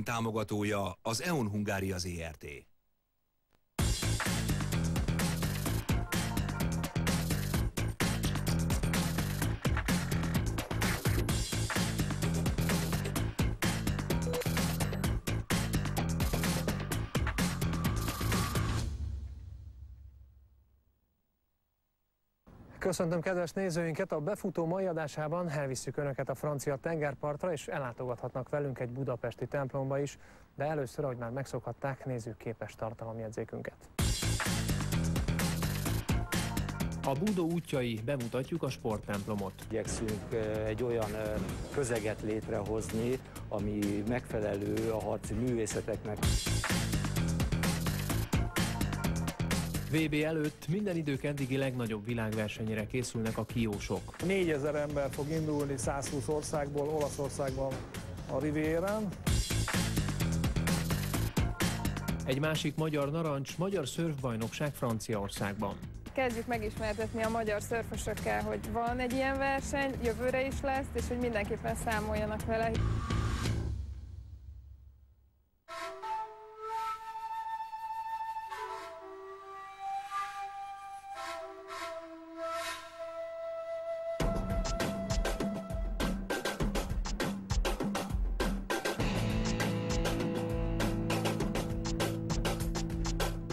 támogatója az EON Hungária ZRT. Köszöntöm kedves nézőinket! A befutó mai adásában elvisszük Önöket a francia tengerpartra, és ellátogathatnak velünk egy budapesti templomba is, de először, ahogy már megszokhatták, nézzük képes tartalomjegyzékünket. A Budó útjai bemutatjuk a sporttemplomot. Igyekszünk egy olyan közeget létrehozni, ami megfelelő a harci művészeteknek. VB előtt minden idők eddigi legnagyobb világversenyére készülnek a kiósok. 4000 ember fog indulni 120 országból, Olaszországban a Rivierán. Egy másik magyar narancs, magyar szörfbajnokság Franciaországban. Kezdjük megismertetni a magyar szörfösökkel, hogy van egy ilyen verseny, jövőre is lesz, és hogy mindenképpen számoljanak vele.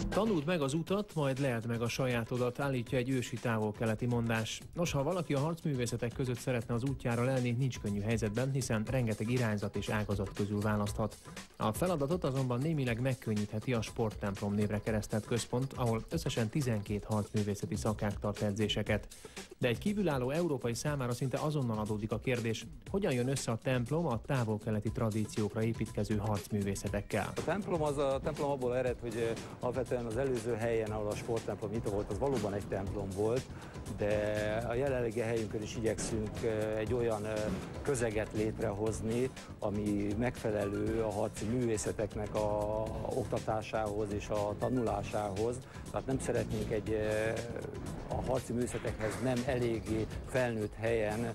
Tanuld meg az utat, majd lehet meg a sajátodat, állítja egy ősi távol-keleti mondás. Nos, ha valaki a harcművészetek között szeretne az útjára lenni, nincs könnyű helyzetben, hiszen rengeteg irányzat és ágazat közül választhat. A feladatot azonban némileg megkönnyítheti a Sporttemplom névre keresztelt központ, ahol összesen 12 harcművészeti szakák tart edzéseket. De egy kívülálló európai számára szinte azonnal adódik a kérdés, hogyan jön össze a templom a távol-keleti tradíciókra építkező harcművészetekkel. A templom az a templom abból ered, hogy alapvetően az előző helyen, ahol a sporttemplom nyitva volt, az valóban egy templom volt, de a jelenlegi helyünkön is igyekszünk egy olyan közeget létrehozni, ami megfelelő a harci művészeteknek a oktatásához és a tanulásához. Tehát nem szeretnénk egy a harci művészetekhez nem eléggé felnőtt helyen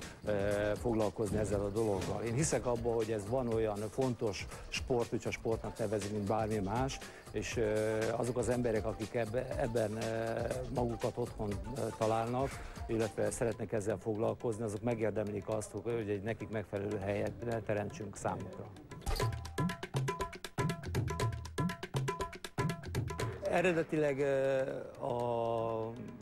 foglalkozni ezzel a dologgal. Én hiszek abban, hogy ez van olyan fontos sport, a sportnak nevezik, mint bármi más, és azok az emberek, akik ebben magukat otthon találnak, illetve szeretnek ezzel foglalkozni, azok megérdemlik azt, hogy egy nekik megfelelő helyet teremtsünk számukra. Eredetileg a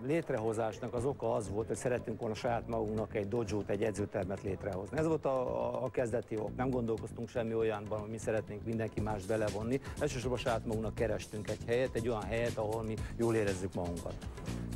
létrehozásnak az oka az volt, hogy szerettünk volna saját magunknak egy dojo egy edzőtermet létrehozni. Ez volt a, a kezdeti ok. Nem gondolkoztunk semmi olyanban, hogy mi szeretnénk mindenki más belevonni. Elsősorban saját magunknak kerestünk egy helyet, egy olyan helyet, ahol mi jól érezzük magunkat.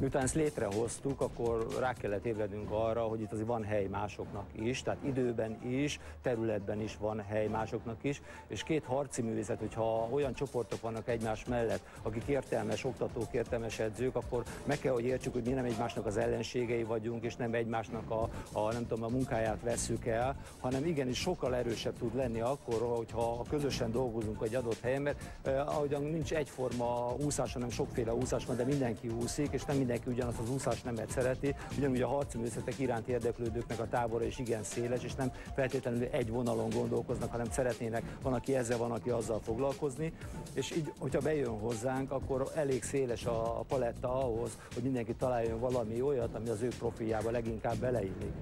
Miután ezt létrehoztuk, akkor rá kellett ébrednünk arra, hogy itt azért van hely másoknak is, tehát időben is, területben is van hely másoknak is, és két harci művészet, hogyha olyan csoportok vannak egymás mellett, akik értelmes oktatók, értelmes edzők, akkor meg kell, hogy értsük, hogy mi nem egymásnak az ellenségei vagyunk, és nem egymásnak a, a nem tudom, a munkáját veszük el, hanem igenis sokkal erősebb tud lenni akkor, hogyha közösen dolgozunk egy adott helyen, mert eh, ahogyan nincs egyforma úszás, hanem sokféle úszás van, de mindenki úszik, és nem mindenki ugyanazt az úszás nemet szereti, ugyanúgy a harcművészetek iránt érdeklődőknek a tábora is igen széles, és nem feltétlenül egy vonalon gondolkoznak, hanem szeretnének, van, aki ezzel, van, aki azzal foglalkozni, és így, hogyha bejön hozzánk, akkor elég széles a paletta ahhoz, hogy mindenki találjon valami olyat, ami az ő profiljába leginkább beleillik.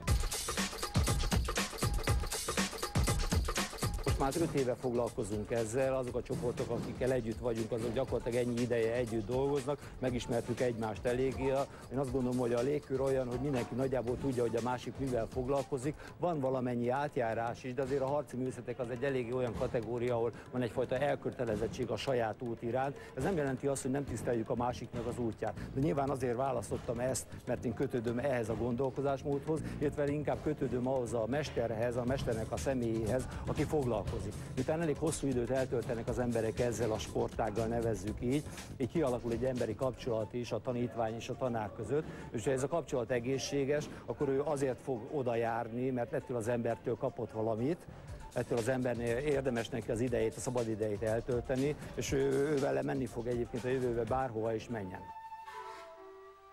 Most már 5 éve foglalkozunk ezzel, azok a csoportok, akikkel együtt vagyunk, azok gyakorlatilag ennyi ideje együtt dolgoznak, megismertük egymást eléggé. Én azt gondolom, hogy a légkör olyan, hogy mindenki nagyjából tudja, hogy a másik mivel foglalkozik. Van valamennyi átjárás is, de azért a harci művészetek az egy eléggé olyan kategória, ahol van egyfajta elkötelezettség a saját út iránt. Ez nem jelenti azt, hogy nem tiszteljük a másiknak az útját. De nyilván azért választottam ezt, mert én kötődöm ehhez a gondolkozásmódhoz, illetve inkább kötődöm ahhoz a mesterhez, a mesternek a személyéhez, aki foglalkozik foglalkozik. Miután elég hosszú időt eltöltenek az emberek ezzel a sportággal, nevezzük így, így kialakul egy emberi kapcsolat is a tanítvány és a tanár között, és ha ez a kapcsolat egészséges, akkor ő azért fog oda járni, mert ettől az embertől kapott valamit, ettől az embernél érdemes neki az idejét, a szabad idejét eltölteni, és ő, ő vele menni fog egyébként a jövőbe bárhova is menjen.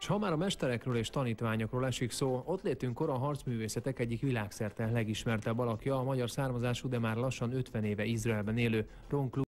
És ha már a mesterekről és tanítványokról esik szó, ott létünk kor a harcművészetek egyik világszerte legismertebb alakja, a magyar származású, de már lassan 50 éve Izraelben élő Ron Klug